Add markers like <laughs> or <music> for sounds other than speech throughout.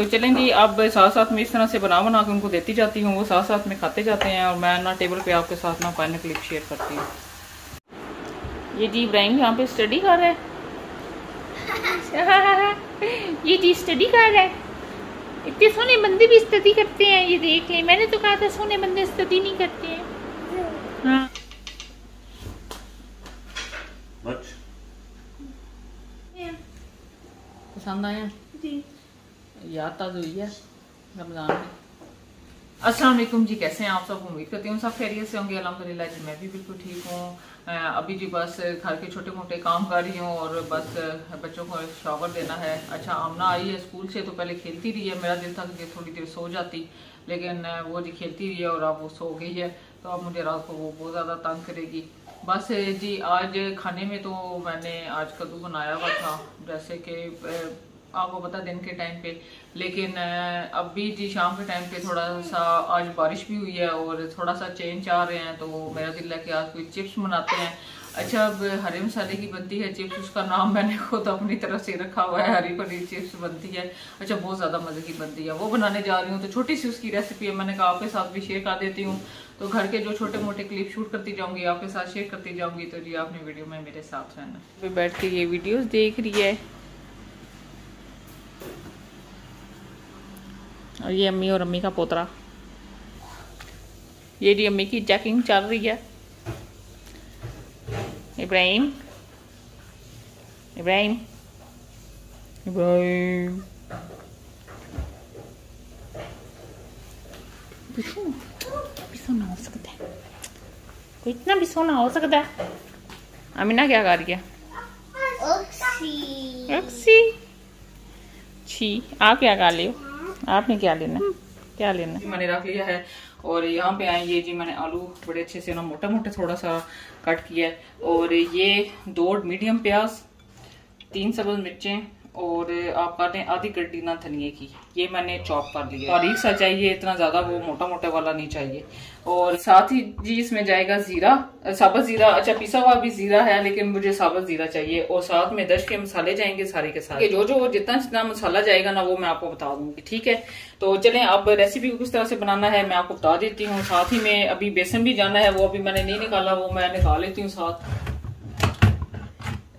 तो चलें जी अब साथ साथ में इस तरह से बना बना के उनको देती जाती हूँ वो साथ साथ में खाते जाते हैं और मैं ना टेबल पे आपके साथ ना फाइनल क्लिप शेयर करती हूँ। ये जी इब्राहिम यहाँ पे स्टडी कर रहा है। <laughs> ये जी स्टडी कर रहा है। इतने सोने बंदे भी स्टडी करते हैं ये देख ले। मैंने तो कहा था सोने बंदे स्टडी नहीं करते हैं। हाँ। पसंद आया? जी। याद ताज़ हुई है, रमज़ान में। वालेकुम जी, कैसे हैं आप सब? उम्मीद करती हूँ सब खैरियत से होंगे। अल्हम्दुलिल्लाह जी, मैं भी बिल्कुल ठीक हूँ। अभी जी बस घर के छोटे मोटे काम कर रही हूँ और बस बच्चों को शॉवर देना है। अच्छा आमना आई है स्कूल से तो पहले खेलती रही है। मेरा दिल था कि थोड़ी देर सो जाती, लेकिन वो जी खेलती रही है और अब वो सो गई है। तो अब मुझे रात को वो बहुत ज़्यादा तंग करेगी। बस, जी, आज खाने में तो मैंने आज कद्दू बनाया हुआ था। जैसे कि आपको पता दिन के टाइम पे। लेकिन अब भी जी शाम के टाइम पे थोड़ा सा आज बारिश भी हुई है और थोड़ा सा चेंज आ रहे हैं तो मेरा दिल है कि आज कोई चिप्स बनाते हैं। अच्छा अब हरे मसाले की बनती है चिप्स उसका नाम मैंने खुद अपनी तरफ़ से रखा हुआ है, हरी पनीर चिप्स बनती है। अच्छा बहुत ज़्यादा मज़े की बनती है। वो बनाने जा रही हूँ तो छोटी सी उसकी रेसिपी है, मैंने कहा आपके साथ भी शेयर कर देती हूँ। तो घर के जो छोटे मोटे क्लिप शूट करती जाऊँगी, आपके साथ शेयर करती जाऊँगी। तो जी, आपने वीडियो में मेरे साथ रहना। बैठ के ये वीडियोस देख रही है। और ये अम्मी और अम्मी का पोतरा। ये जी अम्मी की चेकिंग चल रही है। इब्राहिम। इब्राहिम। इब्राहिम। बिशु हो सकता है। कोई इतना भी सोना हो सकता है। अमीना क्या कर है? अक्सी छी आप क्या कर हो? आपने क्या लेना? क्या लेना? मैंने रख लिया है और यहाँ पे आए ये जी, मैंने आलू बड़े अच्छे से ना मोटा मोटा थोड़ा सा कट किया है और ये दो मीडियम प्याज, तीन सबज मिर्चें और आप काटें आधी गड्डी ना धनिए की। ये मैंने चॉप कर लिया। बारीक सा चाहिए इतना ज़्यादा वो मोटा मोटा वाला नहीं चाहिए। और साथ ही जी इसमें जाएगा जीरा। साबुत जीरा अच्छा पिसा हुआ भी जीरा है लेकिन मुझे साबुत जीरा चाहिए। और साथ में दश के मसाले जाएँगे सारे के सारे। जो जो जितना जितना मसाला जाएगा ना वो मैं आपको बता दूँगी ठीक है? तो चलें अब रेसिपी को किस तरह से बनाना है मैं आपको बता देती हूँ। साथ ही में अभी बेसन भी जाना है वो अभी मैंने नहीं निकाला वो मैं निकाल लेती हूँ साथ।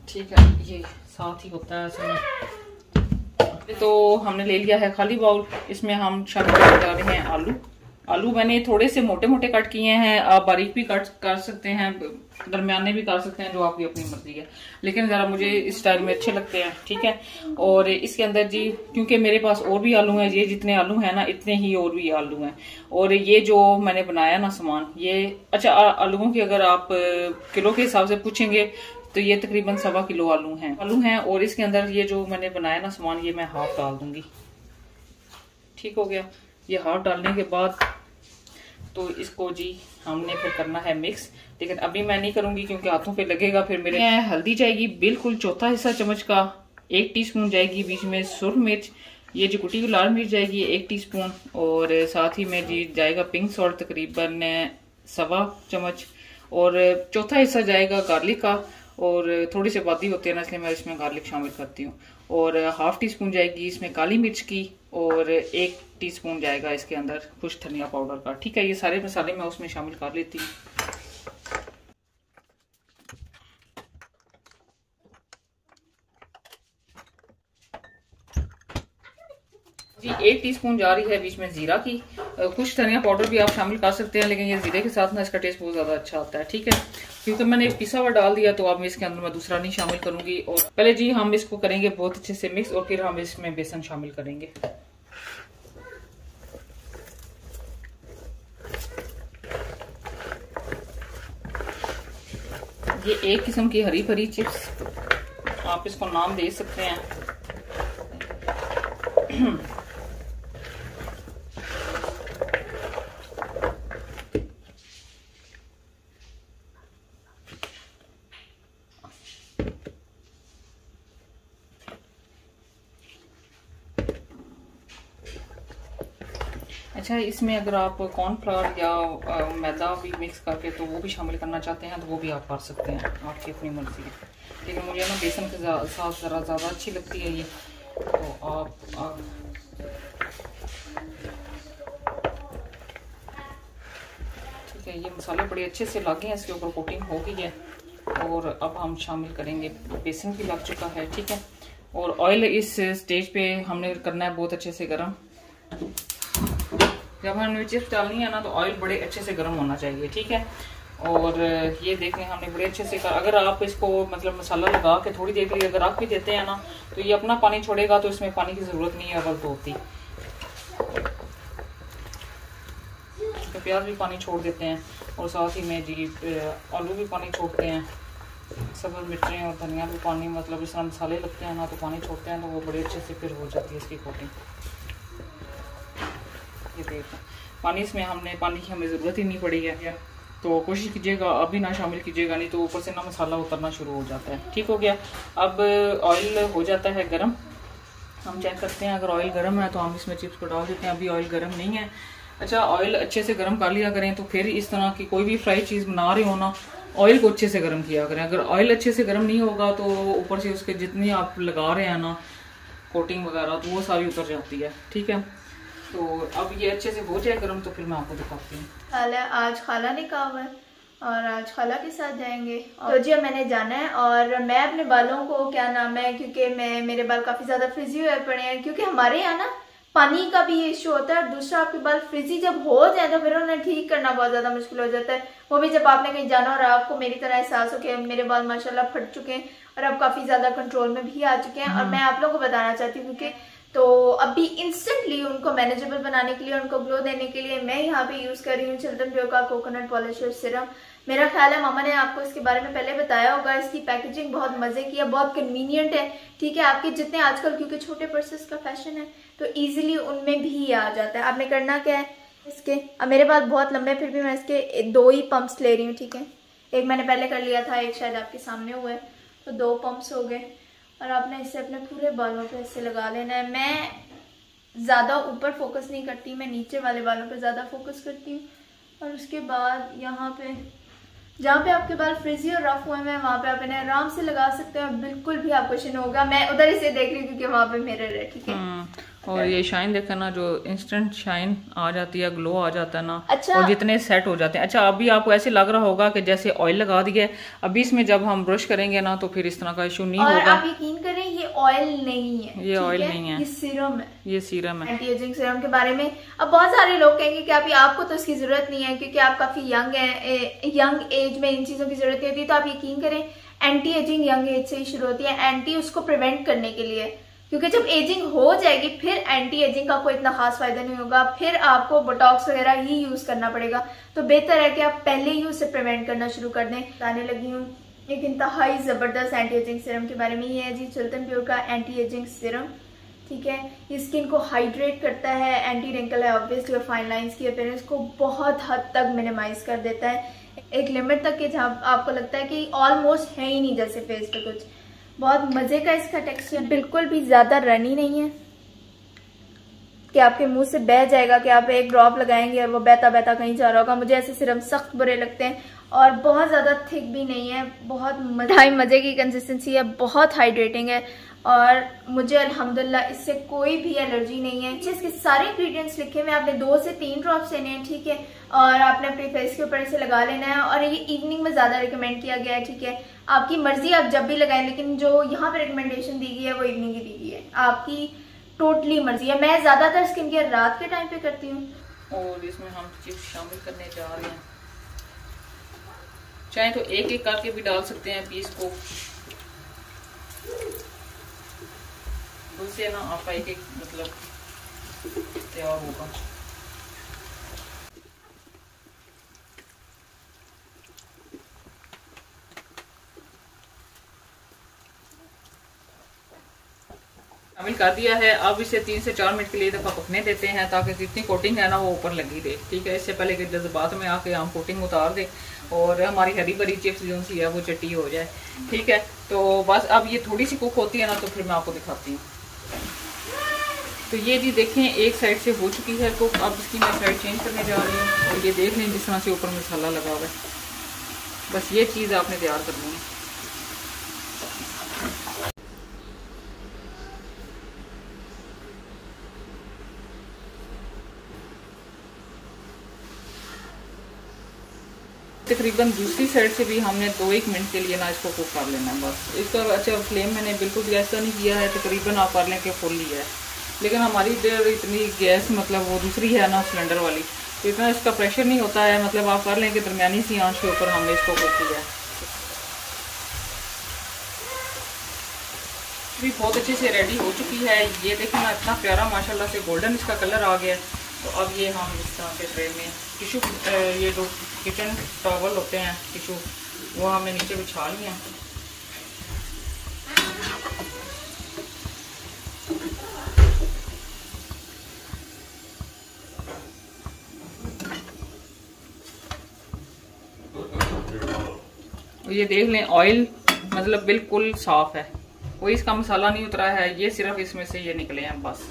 ठीक है ये साथ ही होता है ऐसे तो हमने ले लिया है खाली बाउल। इसमें हम शामिल कर रहे हैं आलू। आलू मैंने थोड़े से मोटे मोटे कट किए हैं। आप बारीक भी कट कर सकते हैं, दरमियाने भी कर सकते हैं, जो आपकी अपनी मर्ज़ी है। लेकिन जरा मुझे इस स्टाइल में अच्छे लगते हैं, ठीक है? और इसके अंदर जी, क्योंकि मेरे पास और भी आलू हैं, ये जितने आलू हैं ना, इतने ही और भी आलू हैं। और ये जो मैंने बनाया ना सामान, ये अच्छा आलूओं की अगर आप, किलो के हिसाब से पूछेंगे तो ये तकरीबन सवा किलो आलू हैं। आलू हैं और इसके अंदर ये जो मैंने बनाया ना सामान, ये मैं हाफ़ डाल दूँगी। ठीक हो गया। ये हाफ़ डालने के बाद तो इसको जी हमने फिर करना है मिक्स। लेकिन अभी मैं नहीं करूँगी क्योंकि हाथों पे लगेगा, फिर मेरे हल्दी जाएगी, बिल्कुल चौथा हिस्सा चम्मच का, एक टीस्पून जाएगी बीच में सुर मिर्च, ये जो कुटी हुई लाल मिर्च जाएगी, एक टीस्पून, और साथ ही में जी जाएगा पिंक सॉल्ट तकरीबन, सवा चम्मच, और चौथा हिस्सा जाएगा गार्लिक का और थोड़ी सी बादी होती है ना, इसलिए मैं इसमें गार्लिक शामिल करती हूँ। और हाफ़ टी स्पून जाएगी इसमें काली मिर्च की और एक टी स्पून जाएगा इसके अंदर खुश धनिया पाउडर का। ठीक है, ये सारे मसाले मैं उसमें शामिल कर लेती हूँ। जी, एक टीस्पून जा रही है बीच में जीरा की। कुछ धनिया पाउडर भी आप शामिल कर सकते हैं, लेकिन ये जीरे के साथ ना इसका टेस्ट बहुत ज़्यादा अच्छा आता है, ठीक है? क्योंकि मैंने पिसा हुआ डाल दिया तो अब मैं इसके अंदर मैं दूसरा नहीं शामिल करूँगी और पहले जी हम इसको करेंगे बहुत अच्छे से मिक्स और फिर हम इसमें बेसन शामिल करेंगे। ये एक किस्म की हरी भरी चिप्स आप इसको नाम दे सकते हैं। अच्छा इसमें अगर आप कॉर्नफ्लावर या मैदा भी मिक्स करके तो वो भी शामिल करना चाहते हैं तो वो भी आप कर सकते हैं आपकी अपनी मर्ज़ी है। लेकिन मुझे ना बेसन के साथ ज़रा ज़्यादा अच्छी लगती है ये। तो आप, आप ठीक है ये मसाले बड़े अच्छे से लागे हैं इसके ऊपर कोटिंग हो गई है। और अब हम शामिल करेंगे बेसन भी लग चुका है ठीक है। और ऑयल इस स्टेज पे हमने करना है बहुत अच्छे से गर्म। जब हमने चिप्स डालनी है ना तो ऑयल बड़े अच्छे से गर्म होना चाहिए, ठीक है? और, ये देखें हमने बड़े अच्छे से कर, अगर आप इसको मतलब मसाला लगा के थोड़ी देर के लिए अगर आप भी देते हैं ना तो ये अपना पानी छोड़ेगा तो इसमें पानी की ज़रूरत नहीं है अगर तो होती। तो प्याज भी पानी छोड़ देते हैं, और साथ ही में जी आलू भी पानी छोड़ते हैं। सब्ज मिर्चें और धनिया भी पानी मतलब इस तरह मसाले लगते हैं ना तो पानी छोड़ते हैं तो वो बड़े अच्छे से फिर हो जाती है इसकी कोटिंग पानी इसमें हमने, पानी की हमें ज़रूरत ही नहीं पड़ी है तो कोशिश कीजिएगा, अभी ना शामिल कीजिएगा, नहीं तो ऊपर से ना मसाला उतरना शुरू हो जाता है। ठीक हो गया? अब ऑयल हो जाता है गर्म। हम चेक करते हैं, अगर ऑयल गर्म है तो हम इसमें चिप्स को डाल देते हैं। अभी ऑयल गर्म नहीं है। अच्छा ऑयल अच्छे से गर्म कर लिया करें तो फिर इस तरह की कोई भी फ्राई चीज़ बना रहे हो ना ऑयल को अच्छे से गर्म किया करें। अगर ऑयल अच्छे से गर्म नहीं होगा तो ऊपर से उसके जितनी आप लगा रहे हैं ना कोटिंग वगैरह तो वो सारी उतर जाती है। ठीक है? तो अब ये अच्छे से हो जाए गर्म तो फिर मैं आपको दिखाती हूँ। खाला आज खाला ने कहा हुआ है और आज खाला के साथ जाएँगे। तो जी मैंने जाना है और मैं अपने बालों को क्या नाम है क्योंकि मैं मेरे बाल काफ़ी ज़्यादा फ्रिजी हुए पड़े हैं क्योंकि हमारे यहाँ ना पानी का भी ये इशू होता है और दूसरा आपके बाल फ्रिजी जब हो जाए तो फिर उन्हें ठीक करना बहुत ज़्यादा मुश्किल हो जाता है। वो भी जब आपने कहीं जाना और आपको मेरी तरह एहसास हो कि मेरे बाल माशाल्लाह फट चुके हैं और अब काफ़ी ज़्यादा कंट्रोल में भी आ चुके हैं और मैं आप लोगों को बताना चाहती हूँ क्योंकि तो अभी इंस्टेंटली उनको मैनेजेबल बनाने के लिए, उनको ग्लो देने के लिए मैं यहाँ पे यूज़ कर रही हूँ चिल्ड्रन प्योर का कोकोनट पॉलिशर सिरम मेरा ख्याल है मामा ने आपको इसके बारे में पहले बताया होगा, इसकी पैकेजिंग बहुत मज़े की है, बहुत कन्वीनियंट है। ठीक है, आपके जितने आजकल, क्योंकि छोटे पर्सेस का फ़ैशन है तो इजीली उनमें भी आ जाता है। आपने करना क्या है इसके? अब मेरे पास बहुत लंबे, फिर भी मैं इसके दो ही पंप्स ले रही हूँ, ठीक है? एक मैंने पहले कर लिया था, एक शायद आपके सामने हुआ है तो दो पंप्स हो गए। और आपने इसे अपने पूरे बालों पे ऐसे लगा लेना है। मैं ज़्यादा ऊपर फोकस नहीं करती, मैं नीचे वाले बालों पे ज़्यादा फोकस करती हूँ। और उसके बाद यहाँ पे, जहाँ पे आपके बाल फ्रिजी और रफ हुए हैं वहाँ पे आप इन्हें आराम से लगा सकते हैं। बिल्कुल भी आपको शिन होगा मैं उधर इसे देख रही हूँ क्योंकि वहाँ पे मेरे रहे ठीक है? हम्म। और ये शाइन देखा ना जो इंस्टेंट शाइन आ जाती है ग्लो आ जाता है ना अच्छा। और जितने सेट हो जाते हैं। अच्छा अभी आपको ऐसे लग रहा होगा कि जैसे ऑयल लगा दिया है अभी इसमें जब हम ब्रश करेंगे ना तो फिर इस तरह का इशू नहीं और होगा। आप यकीन करें ये ऑयल नहीं है ये ऑयल नहीं है। ये सीरम है। ये सीरम है। एंटी एजिंग सीरम के बारे में। अब बहुत सारे लोग कहेंगे कि अभी आपको तो इसकी ज़रूरत नहीं है क्योंकि आप काफ़ी यंग है यंग एज में इन चीज़ों की ज़रूरत नहीं होती। तो आप यकीन करें एंटी एजिंग यंग एज से ही शुरू होती है। एंटी उसको प्रिवेंट करने के लिए। क्योंकि जब एजिंग हो जाएगी, फिर एंटी एजिंग का कोई इतना खास फ़ायदा नहीं होगा, फिर आपको बोटॉक्स वगैरह ही यूज़ करना पड़ेगा। तो बेहतर है कि आप पहले ही उसे प्रिवेंट करना शुरू कर दें। आने लगी हूँ, एक इंतहाई ज़बरदस्त एंटी एजिंग सिरम के बारे में ये है जी चुल्तन प्योर का एंटी एजिंग सिरम ठीक है? ये स्किन को हाइड्रेट करता है एंटी रिंकल है ऑब्वियसली और फाइन लाइंस की अपेयरेंस को बहुत हद तक मिनिमाइज कर देता है। एक लिमिट तक के जहाँ आपको लगता है कि ऑलमोस्ट है ही नहीं जैसे फेस पे कुछ। बहुत मज़े का इसका टेक्सचर बिल्कुल भी ज़्यादा रनी नहीं है। कि आपके मुँह से बह जाएगा कि आप एक ड्रॉप लगाएँगे और वो बहता बहता कहीं जा रहा होगा। मुझे ऐसे सिरम सख्त बुरे लगते हैं। और बहुत ज़्यादा थिक भी नहीं है। बहुत मज़ा <laughs> मज़े की कंसिस्टेंसी है। बहुत हाइड्रेटिंग है। और मुझे अल्हम्दुलिल्लाह इससे कोई भी एलर्जी नहीं है। इसके सारे इंग्रेडिएंट्स लिखे हुए आपने दो से तीन ड्रॉप्स लेने हैं, ठीक है? और आपने अपने फेस के ऊपर इसे लगा लेना है और ये इवनिंग में ज़्यादा रिकमेंड किया गया है, ठीक है? आपकी मर्ज़ी, आप जब भी लगाएँ, लेकिन जो यहाँ पे रिकमेंडेशन दी गई है, वो इवनिंग की दी गई है। आपकी टोटली मर्ज़ी है। मैं ज़्यादातर स्किन केयर रात के टाइम पे करती हूँ। और इसमें हम चिप्स शामिल करने जा रहे हैं। चाहे तो एक एक करके भी डाल सकते हैं पीस को। उससे ना आपका एक एक मतलब तैयार होगा। शामिल कर दिया है। अब इसे तीन से चार मिनट के लिए दफ़ा पकने देते हैं ताकि जितनी कोटिंग है ना वो ऊपर लगी रहे। ठीक है, इससे पहले कि जज्बात में आके हम कोटिंग उतार दें और हमारी हरी भरी चिप्स जो सी है वो चट्टी हो जाए। ठीक है तो बस अब ये थोड़ी सी कुक होती है ना तो फिर मैं आपको दिखाती हूँ। तो ये जी देखें, एक साइड से हो चुकी है कुक अब इसकी मैं साइड चेंज करने जा रही हूँ। और ये देख लें, जिस तरह से ऊपर मसाला लगा हुआ है। बस ये चीज़ आपने तैयार करनी है। तकरीबन दूसरी साइड से भी हमने दो एक मिनट के लिए ना इसको कुक कर लेना है, बस। इसका अच्छा फ्लेम मैंने बिल्कुल भी ऐसा नहीं किया है, तकरीबन आप कर लें कि फुल ही है। लेकिन हमारी इधर इतनी गैस मतलब वो दूसरी है ना सिलेंडर वाली तो इतना इसका प्रेशर नहीं होता है मतलब आप कर लें कि दरमिया सी आँच के ऊपर हमने इसको कुक किया है। भी बहुत अच्छे से रेडी हो चुकी है। ये देखें ना, इतना प्यारा माशाल्लाह से गोल्डन इसका कलर आ गया तो अब ये हम इस तरह के ट्रे में टिशू ये जो किचन टॉवल होते हैं टिशू वो हमने नीचे बिछा लिया ये देख लें ऑयल मतलब बिल्कुल साफ़ है। कोई इसका मसाला नहीं उतरा है, ये सिर्फ़ इसमें से ये निकले हैं बस।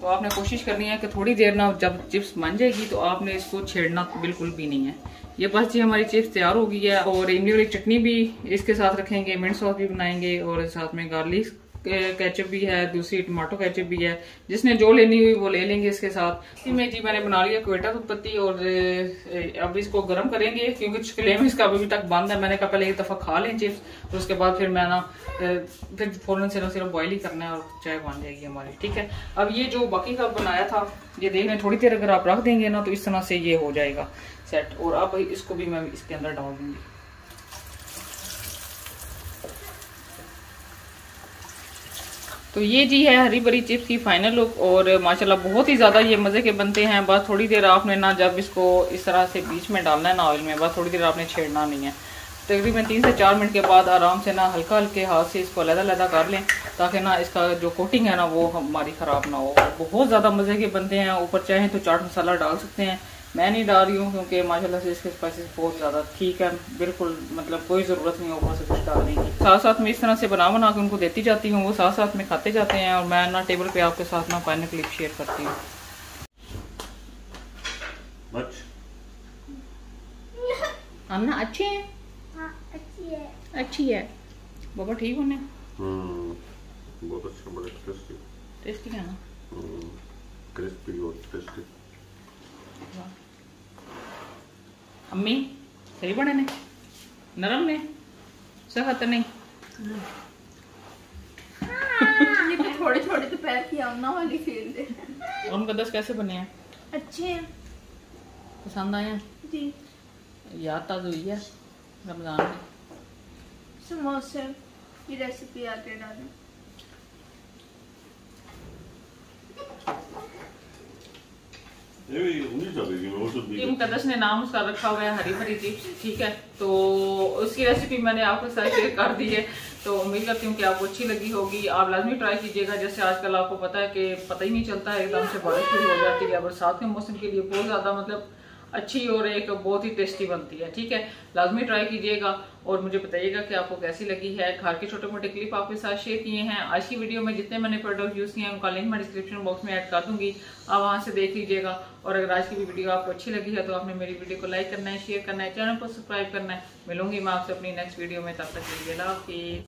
तो आपने कोशिश करनी है कि थोड़ी देर ना जब चिप्स बन जाएगी तो आपने इसको छेड़ना बिल्कुल भी नहीं है। ये बस जी हमारी चिप्स तैयार हो गई है, और इमली वाली चटनी भी इसके साथ रखेंगे मिर्च सॉस भी बनाएँगे, और साथ में गार्लिक कैचअप भी है, दूसरी टमाटो कैचअप भी है। जिसने जो लेनी हुई वो ले लेंगे इसके साथ। में जी मैंने बना लिया कोयटा पत्ती और अब इसको गर्म करेंगे, क्योंकि फ्लेम इसका अभी तक बंद है। मैंने कहा पहले एक दफ़ा खा लें चिप्स और उसके बाद फिर मैं ना फिर फ़ौरन सिर्फ़ सिर्फ़ बॉयल ही करना है और चाय बन जाएगी हमारी, ठीक है? अब ये जो बाकी का बनाया था, ये देख लें, थोड़ी देर अगर आप रख देंगे ना तो इस तरह से ये हो जाएगा सेट और अब इसको भी मैं इसके अंदर डाल दूँगी। तो ये जी है हरी भरी चिप्स की फाइनल लुक और माशाल्लाह बहुत ही ज़्यादा ये मज़े के बनते हैं। बस थोड़ी देर आपने ना जब इसको इस तरह से बीच में डालना है ना ऑयल में, बस थोड़ी देर आपने छेड़ना नहीं है। तकरीबन तीन से चार मिनट के बाद आराम से ना हल्का हल्के हाथ से इसको अलग अलग कर लें, ताकि ना इसका जो कोटिंग है ना वो हमारी ख़राब ना हो। बहुत ज़्यादा मज़े के बनते हैं। ऊपर चाहें तो चाट मसाला डाल सकते हैं। मैं नहीं डाल रही हूँ क्योंकि माशाल्लाह से इसके स्पाइसेस बहुत ज़्यादा ठीक है। बिल्कुल मतलब कोई ज़रूरत नहीं ऊपर से कुछ डालने की। साथ साथ में इस तरह से बना बना के उनको देती जाती हूँ वो साथ साथ में खाते जाते हैं और मैं ना टेबल पे आपके साथ ना फाइनल क्लिप शेयर करती हूँ। अन्ना अच्छे हैं? हाँ, अच्छी है। अच्छी है। बाबा ठीक होने हम्म, बहुत अच्छा बड़ा टेस्टी टेस्टी है ना? क्रिस्पी और टेस्टी अम्मी सही बने ने? नरम ने? सख्त नहीं ये भी थोड़े थोड़े दोपहर की आमना वाली फ़ील्ड है उनका दस कैसे बने हैं? अच्छे हैं। पसंद आए हैं? जी। याद ताज़ हुई है? रमज़ान में? समोसे की रेसिपी आगे डालें। ये भी मुकदस ने नाम उसका रखा हुआ है हरी भरी चिप्स, ठीक है? तो उसकी रेसिपी मैंने आपके साथ शेयर कर दी है तो उम्मीद करती हूँ कि आपको अच्छी लगी होगी। आप लाजमी ट्राई कीजिएगा, जैसे आजकल आपको पता है कि पता ही नहीं चलता है एकदम से बारिश शुरू हो जाती है, बरसात के मौसम के लिए बहुत ज़्यादा मतलब अच्छी और एक बहुत ही टेस्टी बनती है, ठीक है? लाजमी ट्राई कीजिएगा और मुझे बताइएगा कि आपको कैसी लगी है। घर के छोटे मोटे क्लिप आपके साथ शेयर किए हैं। आज की वीडियो में जितने मैंने प्रोडक्ट यूज़ किए हैं, उनका लिंक मैं डिस्क्रिप्शन बॉक्स में ऐड कर दूँगी। आप वहाँ से देख लीजिएगा और अगर आज की वीडियो आपको अच्छी लगी है तो आपने मेरी वीडियो को लाइक करना है शेयर करना है चैनल को सब्सक्राइब करना है। मिलूँगी मैं आपसे अपनी नेक्स्ट वीडियो में, तब तक के लिए